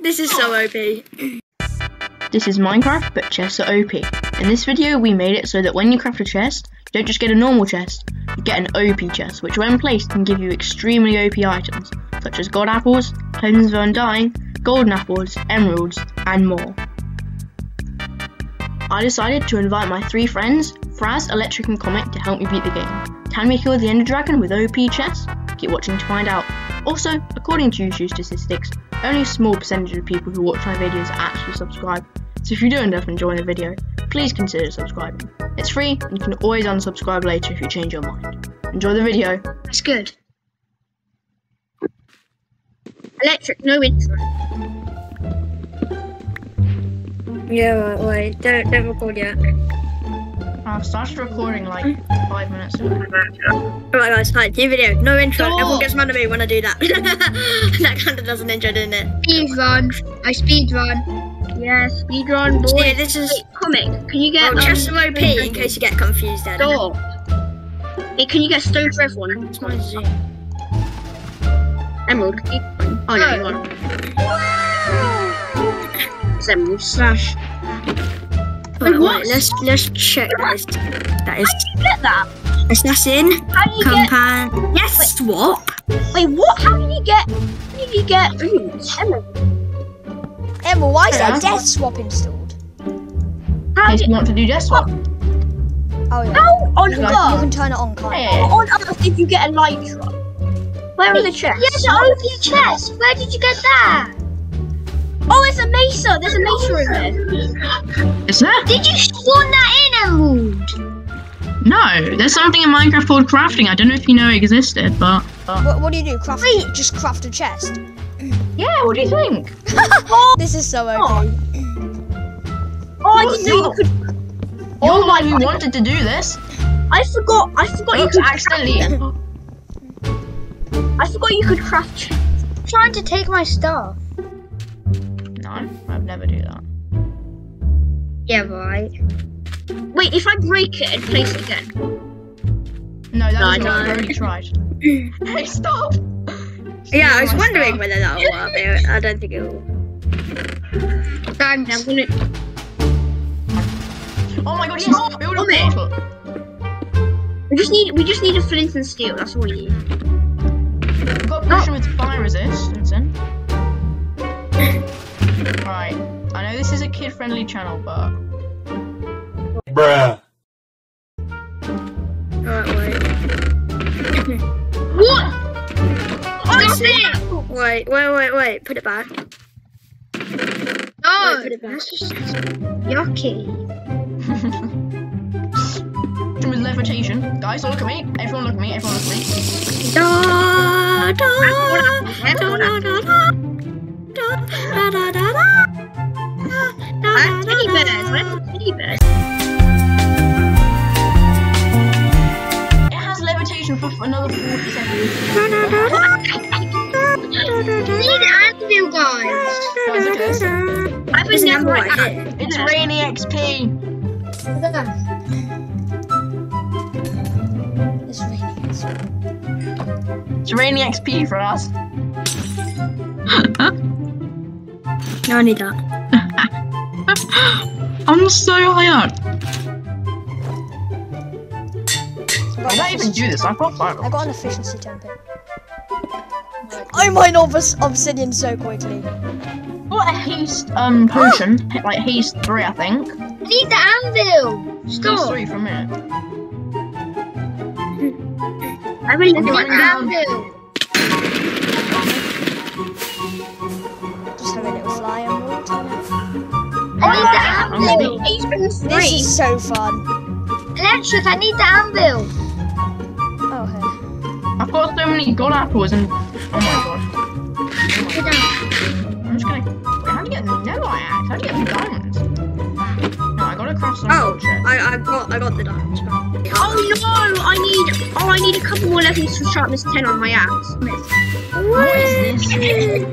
this is so OP. This is Minecraft, but chests are OP. In this video, we made it so that when you craft a chest, you don't just get a normal chest, you get an OP chest, which when placed can give you extremely OP items, such as God Apples, Totems of Undying, Golden Apples, Emeralds, and more. I decided to invite my three friends, Fraz, Electric, and Comic, to help me beat the game. Can we kill the Ender Dragon with OP chests? Keep watching to find out. Also, according to YouTube statistics, only a small percentage of people who watch my videos actually subscribe, so if you do end up enjoying the video, please consider subscribing. It's free, and you can always unsubscribe later if you change your mind. Enjoy the video. That's good. Electric, no intro. Yeah, wait, wait, don't don't record yet. I've started recording like five minutes ago. Alright guys, hi, new video, no intro. Stop. Everyone gets mad at me when I do that. that kind of does an intro, doesn't it? Speed run. I speed run. Yeah, speed run, boy. Yeah, this is comic. Can you get well, um, just OP in case you get confused then. Stop. Hey, can you get stone for everyone? It's my zoom. Emerald. Oh no, you want. It's emerald slash. Right, what? wait, let's let's check that is that is Get that. assassin, How do you get? compound. Yes, swap. Wait, what? How do you get? How do you get? Ooh, emerald. Emma, why is Yeah. there death swap installed? How If do you want to do this one, Oh yeah. How on You, can- you can turn it on, can't you? Hey. How on earth did you get a light elytra? Where are the chests? Yeah, the OP chest. Where did you get that? Oh, it's a mesa. There's a mesa in there. is there? Did you spawn that in, Emerald? No, there's something in Minecraft called crafting. I don't know if you know it existed, but. What, what do you do? Craft? Just craft a chest. Yeah, what do you think? Oh, this is so oh. OP. Oh, I didn't know you could. You're the one oh who wanted to do this. I forgot. I forgot you could. accidentally. I forgot you could craft. chests. Trying to take my stuff. No, I'd never do that. Yeah, right. Wait, if I break it and place it again. No, that No, was I what I know. already tried. hey, stop! Yeah, I was wondering stuff. whether that'll work. I don't think it will. Thanks. I'm gonna. Oh my god, yes! Build a Stop it. portal! We just need. We just need a flint and steel. That's all we need. We've got potion with fire resistance in. Right. I know this is a kid friendly channel, but. Bruh. Alright, wait. What? Stop it! Wait, wait, wait, wait. Put it back. No, Wait, put it back. that's just yucky. with levitation. Guys, look at me. Everyone look at me. Everyone look at me. Da, da, da, da, da, da, da, teddy bears. Where's the teddy bears? It has levitation for another 40 seconds. Need an anvil, guys. Guys, look at this. I've been never right here. It's rainy XP. It's raining. It's It's rainy XP for us. No, I need that. I'm so high up. got I even do this. I've got fire. I got an efficiency temper. I mine off obs- obsidian so quickly. What a haste um potion, like haste three, I think. Need the anvil. Haste Stop. three from a minute. I've been I'm living like going that. down. Anvil. Anvil. gonna He's been This is so fun. Electric, I need the anvil. Oh, hey. I've got so many god apples and oh my god. Oh my god. I'm just gonna. How do you get no axe? How do you get diamonds? No, I gotta craft some Oh. I, I got, I got the diamonds. Oh no! I need. Oh, I need a couple more levels for sharpness 10 on my axe. What is this?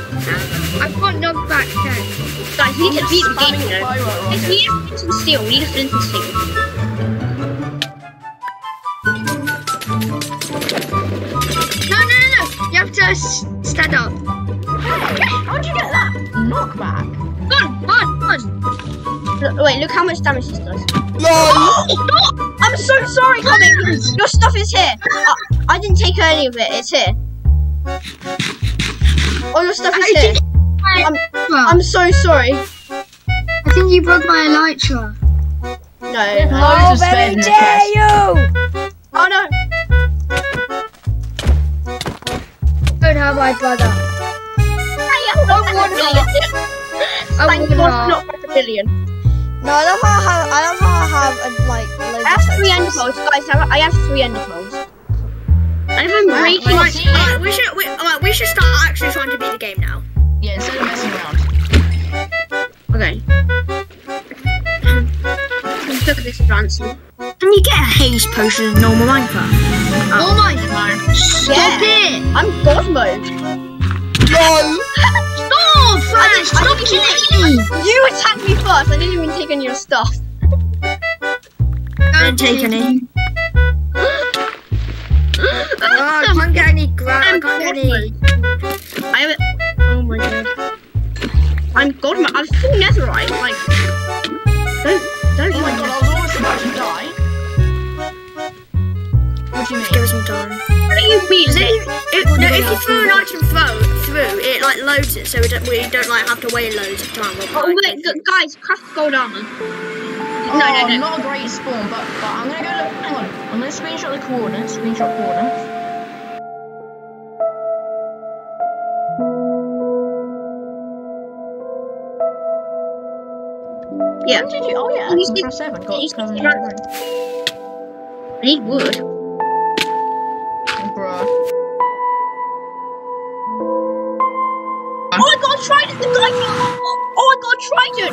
I've got knockback check. Guys, we need to beat the game, Spamming you know. pyro Guys, rockets. we need a flint and steel. We need a flint and steel. No, no, no, no. You have to s- stand up. Hey, How'd you get that knockback? Come on, come on, come on. Wait, look how much damage this does. No! LOL. I'm so sorry, Comic. Your stuff is here. I, I didn't take any of it. It's here. All your stuff is here. I'm, I'm so sorry. I think you broke my elytra. No. Oh, loads How of space very in the dare chest. you! Oh no. Don't have my brother. I want I Thank would God, not. not like a billion. No, I love how I have, I love how I have a, like I have three ender textures. pearls, guys. I have, three ender pearls. And if I'm Wow, breaking my see? We should we, alright, we should start actually trying to beat the game now. Yeah, instead of messing around. Okay. Look at this advancement. Can you get a haste potion in normal Minecraft? Oh my No. Stop it! I'm God mode. LOL. Stop! Flash, stop killing me! You attacked me first. I didn't even take any of your stuff. I didn't take any. oh, I can't get any gra- I can't get any. I have it. Oh my god. I'm God. I'm full netherite. Like, don't, don't Oh my god, I was almost about to die. What do you mean? Give us some time. What do you mean? Is it, it, no, if you throw an item through, through, it like loads it, so we don't, we don't like have to wait loads of time. while Oh we, wait, like, guys, craft gold armor. Oh, No, no, oh, no. not a great spawn, but, but I'm gonna go look. Hang on, I'm gonna screenshot the coordinates. Screenshot coordinates. Yeah. When did you? Oh yeah, Can you from press seven. Oh, got you see covered the in dra- green. I need wood. Bruh. Oh my god, Trident! The guy Oh my god, Trident!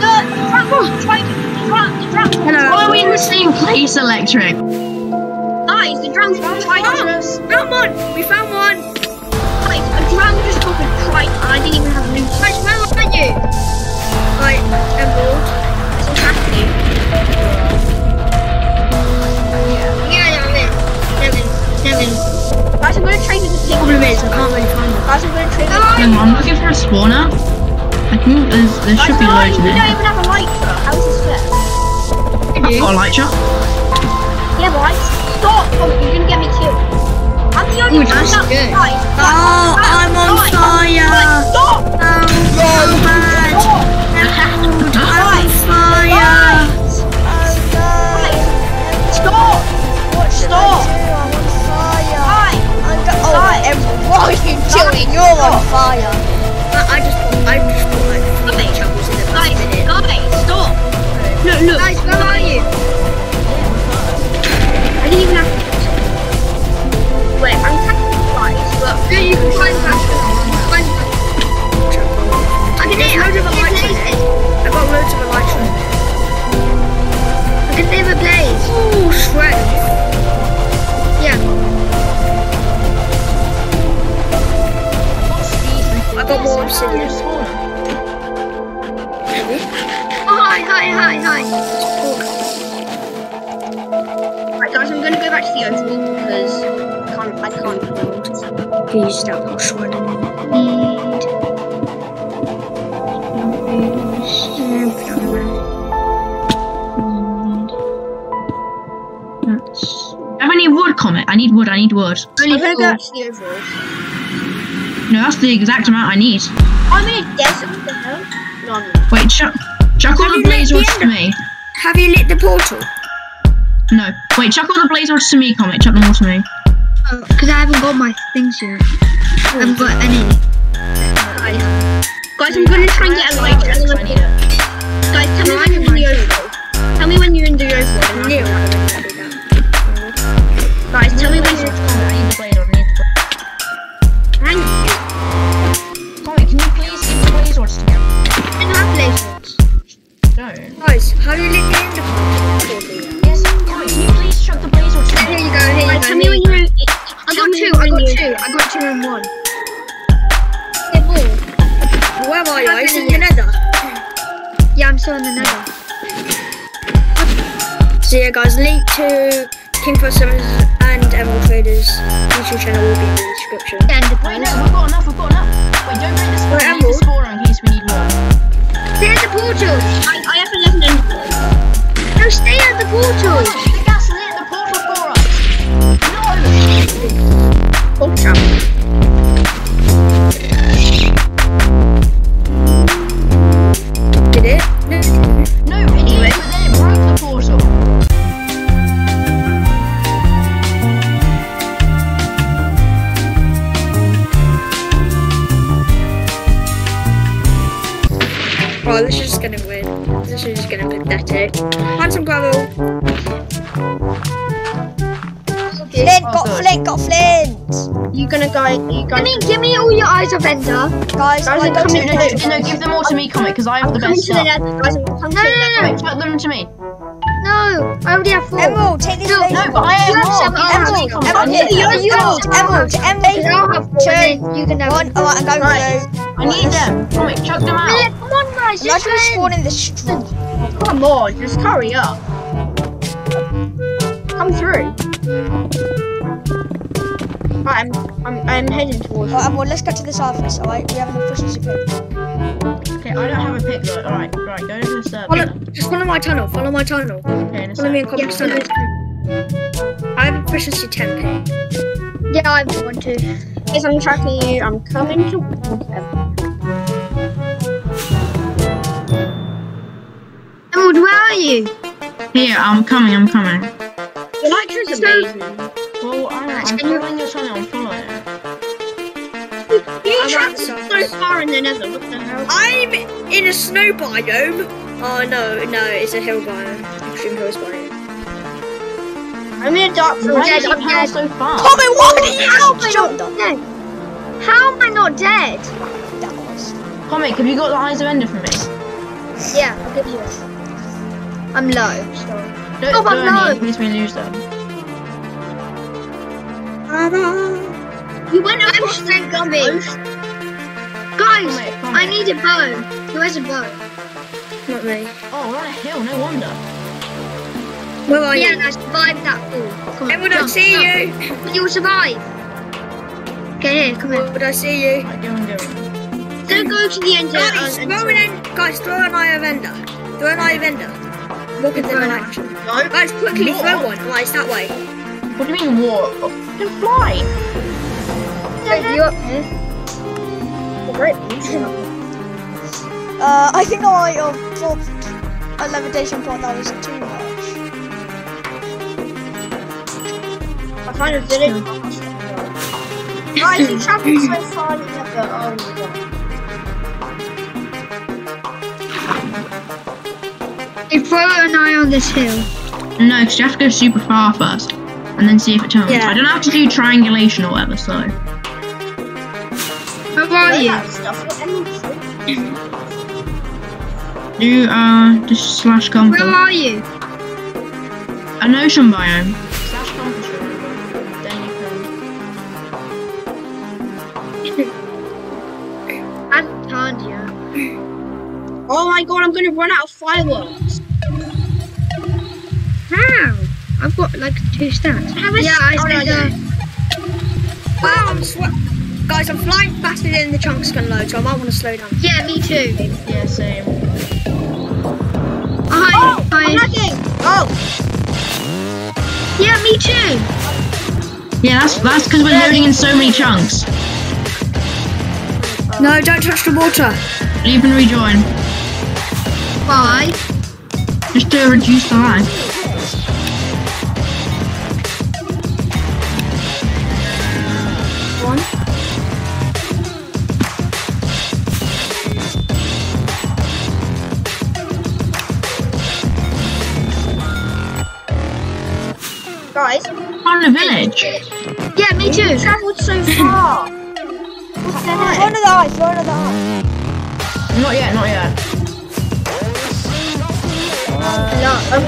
The Dragon, Trident, the Dragon. Hello. Why are we in the same place, Electric? Guys, the Dragon Trident. Found one! We found one! Guys, a Dragon just conquered Trident and I didn't even have a loot. Guys, where are you? Emerald. What's happening? Yeah, I'm in. Seven. Seven. Guys, I'm gonna trade with the pig. Problem is, I can't really find them. Guys, I'm gonna trade with Hang on, I'm looking for a spawner. I think there's, there Guys, should be loads in it. don't even have a Lytra. How is this fair? I've got a light shot. Yeah, but I stop! Oh, you're gonna get fire. I, I just I just put like three Guys, chapels in the guys, last minute. guys, stop! Look, look. Guys, where are you? I didn't even have to. Wait, I'm attacking guys, but Yeah, you can find that. Find that. I can hear loads of light I've got loads of a light I can never blaze. Ooh, strength. More obsidian. Oh, hi, hi, hi, hi. Right, guys, I'm gonna go back to the oval because I can't. I can't build. Please stop not shredding need. I have any wood, Comic? I need wood, I need wood. I'm gonna go No, that's the exact amount I need. I'm in a desert. What the hell? No, I'm not. Wait, chuck, chuck all the you blaze lit rods to me. Have you lit the portal? No. Wait, chuck all the blaze rods to me, Comic. Chuck them all to me. Oh, because I haven't got my things yet. I haven't got any. Guys, guys, I'm gonna try and get a light. Yes, I need. Guys, tell me when you're in the oval. Tell me when you're in the oval. All your eyes of ender. Guys, Guys, I I'm go coming to No, to the no, no, give them all to me, Comic, because I have the best to the stuff. nether, guys. I'm coming No, to the no, nether. Comic, chuck them to me. No, I already have four. Emerald, take this No, laser. No, but I have You have more. some- Give them to me, Emerald, Comic. I Emerald, need here, them. Emerald, Emerald, Because Emerald. I'll have four, Two, and then you can have One, alright, I'm going Right. through. I need them. Comic, chuck them Yeah, out. come on, guys. I'm actually just spawning the street. Come on, just hurry up. Come through. Right, I'm, I'm, I'm heading towards. Alright, Emerald, let's get to the surface, alright? We have an efficiency pick. Okay, I don't have a pick though. Alright, right, go to the Follow, server. just follow my tunnel. Follow my tunnel. Okay, in a Follow me sec. in Comic tunnel. I have efficiency 10k. Yeah, I want to. Yes, I'm tracking you. I'm coming towards them. Emerald, where are you? Here, I'm coming, I'm coming. Your lecture is amazing. Well, I know, I'm Can you- following your channel, I'm following it. You I'm tracked at the so far in the nether. What the hell? I'm in a snow biome. Oh no, no, it's a hill biome. Extreme hills biome. I'm in a dark Why forest. did you I'm power dead. so fast? Tommy, why did you How am I not dead? How am I not dead? That was. Comic, have you got the eyes of Ender for me? Yeah, I'll give you it. I'm low. Don't Oh, but burn no. me in case we lose them. You went I'm across the strength gummy. ocean. Guys, Comic, I need a bow. Who has a bow? Not me. Oh, we're on a hill, no wonder. Where are Yeah, you? and I survived that fall. Come on, Everyone, I see jump. you. You will survive. Okay, here, come here. Would I see you? Right, go on, go on. Don't go to the end of Guys, and, throw an end. Guys, throw an eye of ender. Throw an eye of ender. Walk into the direction. No. Guys, quickly What? throw one. Right, it's that way. What do you mean, what? Oh, can fly! Wait, you up here? Uh, I think I might have dropped a levitation point that was too much. I kind of did it. Guys, you traveled so far in the nether. Oh my god. Hey, throw an eye on this hill. No, because you have to go super far first, and then see if it turns. Yeah. I don't have to do triangulation or whatever, so. Where are you? That stuff. What emerald fruit? Do, uh, just slash Where are you? An ocean biome. Slash compass. Then you can. I haven't turned yet. Oh my god, I'm gonna run out of fireworks. How? I've got like two stacks. Have yeah, I oh, no, said, uh, Wow, I'm swe- Guys, I'm flying faster than the chunks can load, so I might want to slow down. yeah, me too. Yeah, same. Hi, Oh, hi. I'm lagging. Oh, Yeah, me too. Yeah, that's that's because we're loading in so many chunks. No, don't touch the water. Leave and rejoin. Bye. Just to reduce the lag. On the village. Yeah, me too. you travelled so far. what the Throw heck? another eye, throw another eye. Not yet, not yet. No, I'm,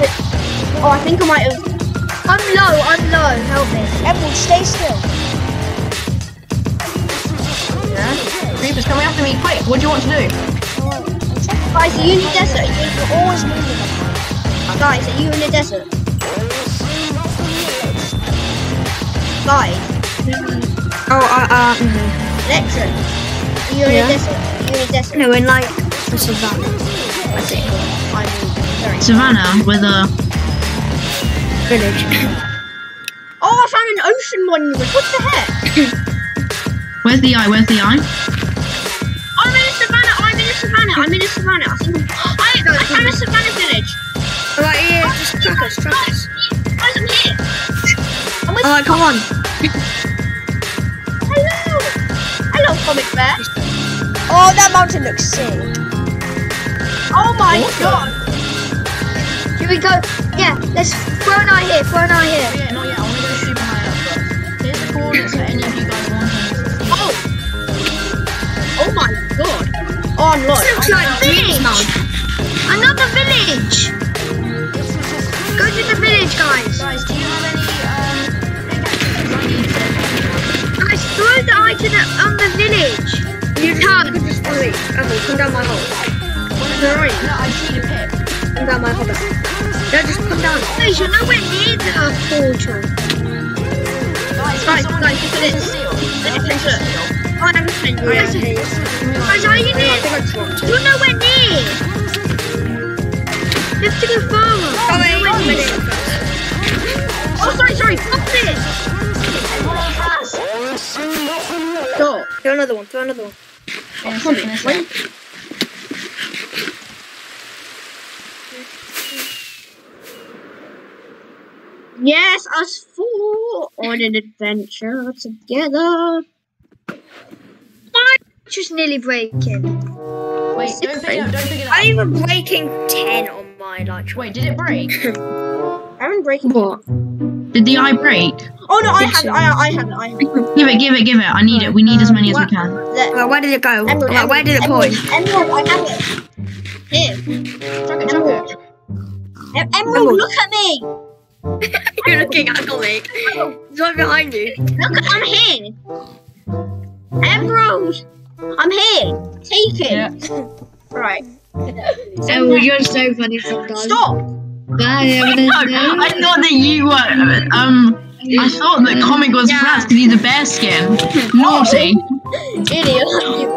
oh, I think I might have. I'm low, I'm low. Help me. Emerald, stay still. Yeah. Creepers coming after me. Quick, what do you want to do? Alright, I'm. Guys, are you in the desert? You're always moving. guys, are you in the desert? Guys, Oh, uh, uh, mm Electron, are you in Yeah. the desert? Are in the desert? no, in like the savannah, I think. I mean, very. Savannah with a. Village. Oh, I found an ocean monument. What the heck? Where's the eye? Where's the eye? I'm in a savannah. I'm in a savannah. I'm in a savannah. I think I'm, I, I found a savannah village. Alright, yeah, just track us, track us. Guys, I'm here. I'm with Alright, come on. Hello. Hello, comic bear. Oh, that mountain looks sick. Oh my god! Here we go. Yeah, let's throw an eye here. Throw an eye Oh here. yeah, not yet. I want to go super high up first. Here's the coordinates for any of you guys wanting to. Oh! Oh my god! Oh no! This looks like village. Another village. Go to the village, guys. Guys, throw the the on the village. You can't just wait. Emma, come down my hole. Where are you? No, I need a pick. Come down my hole. No, just come down. Guys, you're nowhere near the portal. Guys, Guys, guys, look at this? Look at This this. Oh, I'm yeah, okay. Guys, are you near? You're nowhere near. You have to go further. Oh, wait, wait, wait. Oh, sorry, sorry. Another one. Throw another one. Finish Come it, here. finish Wait. Yes, us four on an adventure together. Just nearly breaking. Wait, don't pick it up, don't pick it up. I'm even breaking 10 on my like. Wait, did it break? I'm even breaking what? Did the eye break? Oh no, I have it. I, I have it. I have it. Give it, give it, give it. I need it. We need as many as we can. Well, where did it go? Emerald, where did it point? Emerald, I have it. Here. Chuck it, chuck it. Emerald, look at me. You're looking at me. It's right behind you. Look, I'm here. Emerald, I'm here. Take it. Yeah. Right. Oh, you're so funny sometimes. Stop. Bye, No, I thought that you were. Um, I thought that comic was Yeah. France because he's a bear skin. Naughty. Idiot.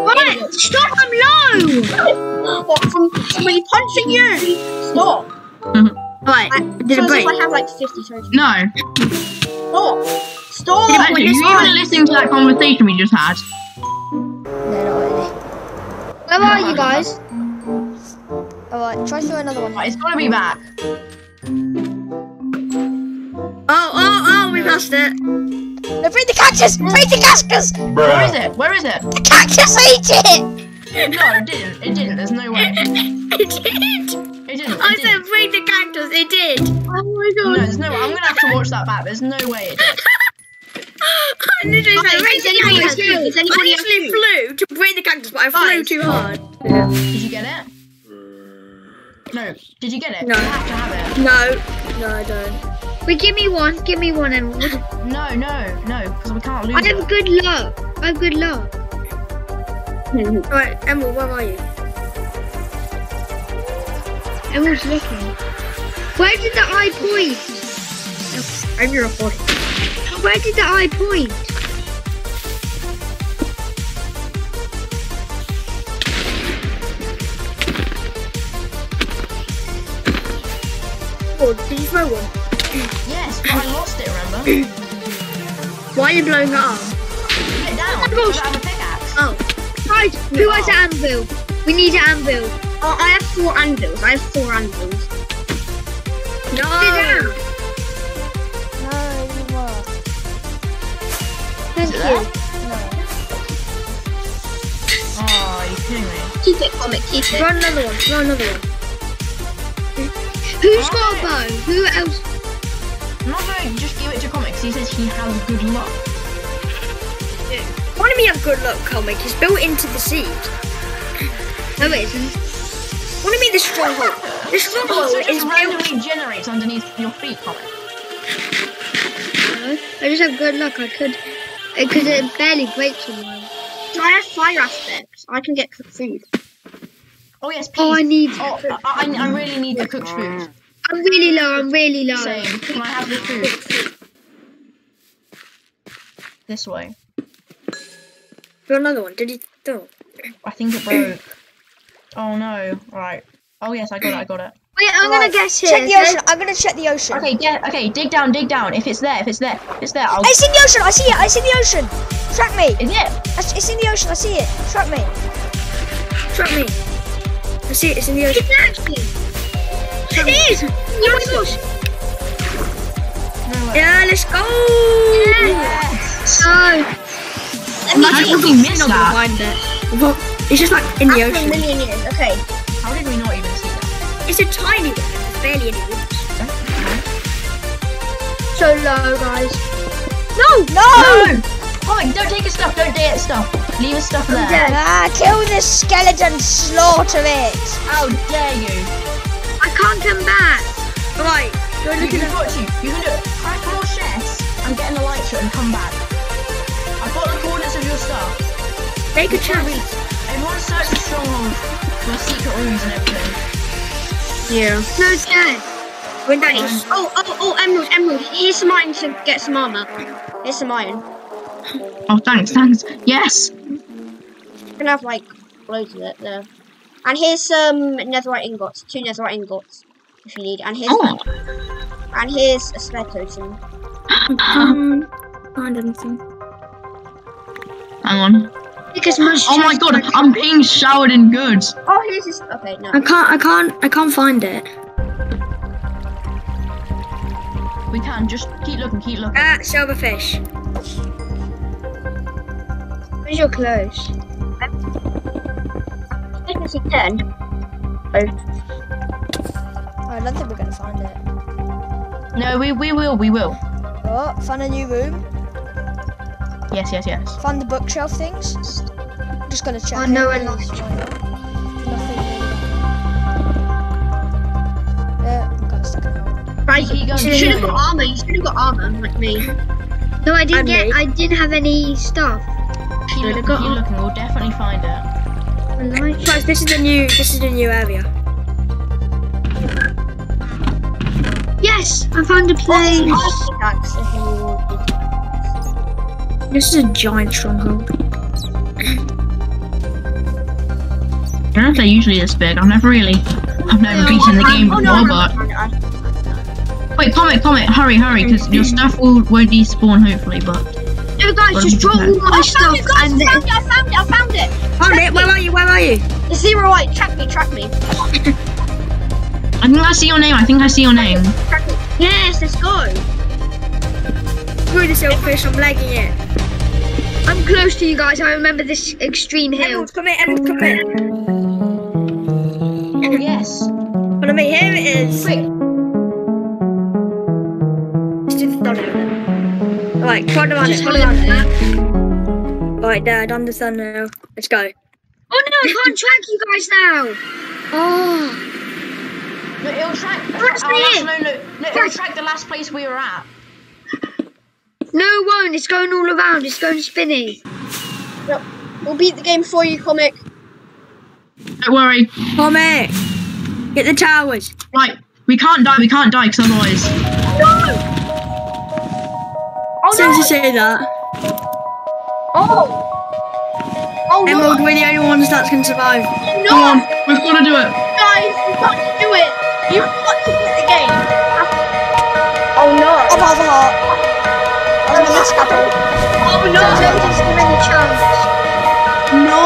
Right, stop, I'm low. What, from somebody punching you? Stop. Right, Did it break? I have like 50 turns. No. Stop. Stop. Actually, you even listening to that conversation we just had? Where are you guys? Alright, try throw another one. Right, it's gotta be back. Oh, oh, oh, we lost it. No, break the cactus! Break the cactus! Where is it? Where is it? The cactus ate it! No, it didn't. It didn't. There's no way. It did. It didn't. I It said didn't. bring the cactus. It did. Oh my god. No, there's no way. I'm gonna have to watch that back. There's no way it did. I literally Okay, said, is "Raise anybody the cactus." anybody I else literally flew to break the cactus, but I flew Guys. too hard. Did you get it? No. Did you get it? No. You have to have No, no, I don't. Wait, give me one, give me one, Emerald. it. No, no, no, because we can't lose I have it. good luck. I have good luck. Hmm. Alright, Emma, where are you? Emma's looking. Where did the eye point? I'm your recording. Where did the eye point? Oh, did you throw one? Yes, but I lost it. Remember? Why are you blowing it up? Put it down. I have a pickaxe. Oh, Guys, who has an anvil? We need an anvil. oh I have four anvils. I have four anvils. Sit No. down. No, you won't. Thank it you. there? Oh, are you kidding me? Keep it, comic. Keep it. Throw another one. Throw another one. Who's got a bow? Who else? I'm not going to just give it to comics. He says he has good luck. What do you mean have good luck, comic? It's built into the seed. Oh, no, it isn't. What do you mean the stronghold? The So stronghold it is just built. randomly generates underneath your feet, comic. No, I just have good luck. I could, because it uh, barely breaks on mine. I have fire aspects. I can get cooked food. Oh yes, please. Oh, I need. Oh, I, I, I really need the cooked food. I'm really low. I'm really low. Same. Can I have the food? This way. Throw another one. Did you throw? I think it broke. Oh no. Right. Oh yes, I got it. I got it. Wait, I'm gonna guess here. Check the ocean. I'm gonna check the ocean. Okay, get. Okay, dig down, dig down. If it's there, if it's there, if it's there. I'll. It's in the ocean. I see it. I see the ocean. Track me. Is it? It's in the ocean. I see it. Track me. Trap me. I see it. It's in the ocean. It is. Oh my. No. Yeah, let's go. Yes. No. How did we miss that? Find it. Well, it's just like in the After a ocean. million years. Okay. How did we not even see that? It's a tiny one. Barely any roots. So low, guys. No! No! No! Comic, don't take his stuff, don't dare stuff. Leave his stuff there. Ah, kill this skeleton, slaughter it. How dare you? I can't come back. Right. Go You look can at got you. You can do it. Crack more chests and get in the light shot and come back. I've got the coordinates of your stuff. that. Make a chest. Everyone search the stronghold for secret rooms and everything. Yeah. No, it's dead. When that Wait. Oh, oh, oh, emerald, emerald. Here's some iron to get some armor. Here's some iron. Oh, thanks, thanks. Yes. You can have like loads of it there. And here's some netherite ingots, two netherite ingots if you need. And here's Oh, and here's a spare totem. Um, find anything. hang on. Take as much Oh my god, as- I'm being showered in goods. Oh, here's this. Okay, no. I can't. I can't. I can't find it. We can just keep looking, keep looking. Ah, silverfish. Where's your clothes? Fitness ten. Oh. Oh, I don't think we're gonna find it. No, we we will, we will. Oh, found a new room. Yes, yes, yes. Find the bookshelf things. I'm Just gonna check. Oh, no, it, I because lost why not? Nothing really. Yeah, I'm kinda stuck in a hole. Right, Keep you should have got armor. You should have got armor like me. No, I didn't And get. me. I didn't have any stuff. Keep got keep looking. We'll definitely find it. Guys, this is a new. This is a new area. Yes, I found a place. Pickaxe if you wanted. This is a giant stronghold. I don't know if they're usually this big. I've never really, I've never beaten the game Oh no, before, I but found it, I found wait, comment, comment, hurry, hurry, because your stuff will won't despawn hopefully. But No, guys, just drop all my I stuff found it, guys! and I found it! I found it! I found it! Found it. Where are you? Where are you? It's zero eight. Track me! Track me! I think I see your name. I think I see your name. Track me! Yes, let's go. Through the silverfish. I'm lagging it. I'm close to you guys. I remember this extreme hill. Emerald, come here. Emerald, come here. Oh yes. Follow me. Here it is. Wait. Let's do the thumbnail then. Right, follow on it. Just Follow follow on it. that. Right, there. Done the thumbnail. Let's go. Oh no, I can't track you guys now. Oh, No, it'll track. Oh, that's oh, me. that's- no, no, no. It'll track the last place we were at. no, it won't. It's going all around. It's going spinny. We'll beat the game for you, comic. Don't worry. Come here. Get the towers. Right, we can't die. We can't die because otherwise. As soon as you say that, Oh! Oh Emerald, no! we're the only ones that can survive. Come on, we've got to do it. Guys, you've got to do it! You've got to beat the game! Oh no! Up half a heart. That's my last apple. Oh no! Don't give them any chance. No!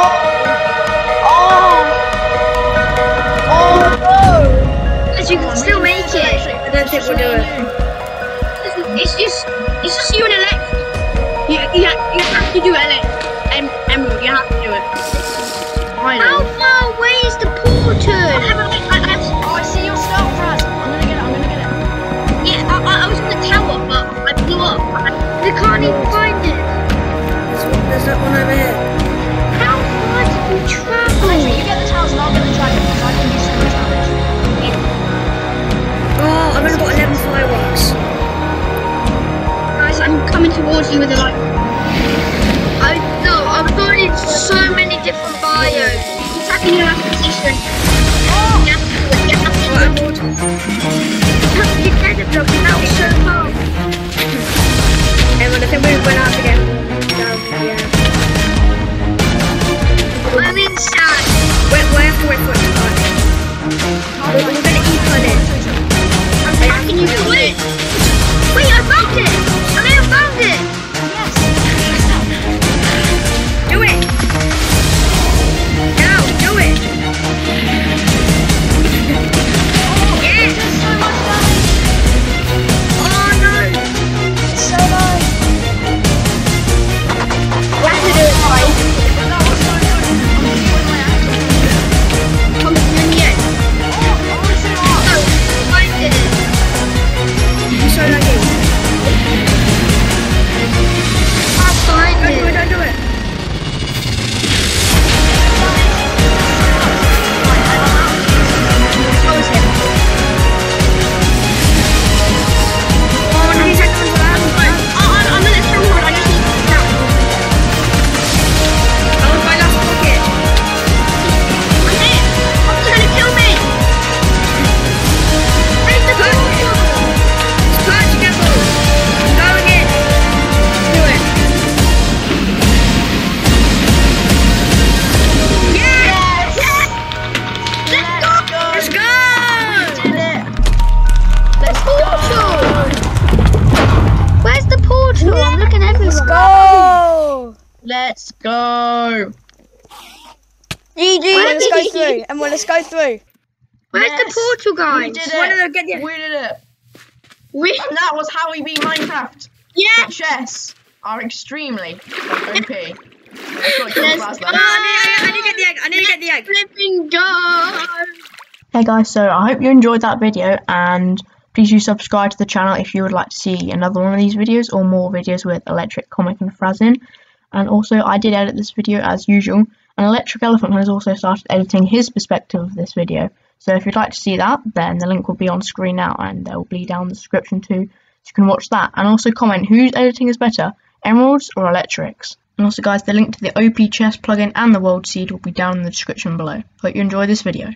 Oh! Oh no! Because you can still make it. I don't think we'll do it. It's just, it's just you and Alex. You, you, ha- you have towards you with a light. I no, I'm going into so many different biomes. You're your position. GG. Let's go through. And well, let's go through. Where's Yes. the portal, guys? We did No, no, it. no, get the. We did it. We And that was how we beat Minecraft. yeah. But chess are extremely OP. Let's go kill Let's Blas go. then. Oh, I, need, I need to get the egg. I need to get the egg. Flipping go. Hey guys, so I hope you enjoyed that video and please do subscribe to the channel if you would like to see another one of these videos or more videos with Electric Comic and Fraz in. And also I did edit this video as usual and Electric Elephant has also started editing his perspective of this video. So if you'd like to see that then the link will be on screen now and there will be down in the description too so you can watch that and also comment whose editing is better, Emeralds or Electric's. And also guys the link to the OP chests plugin and the world seed will be down in the description below. Hope you enjoy this video.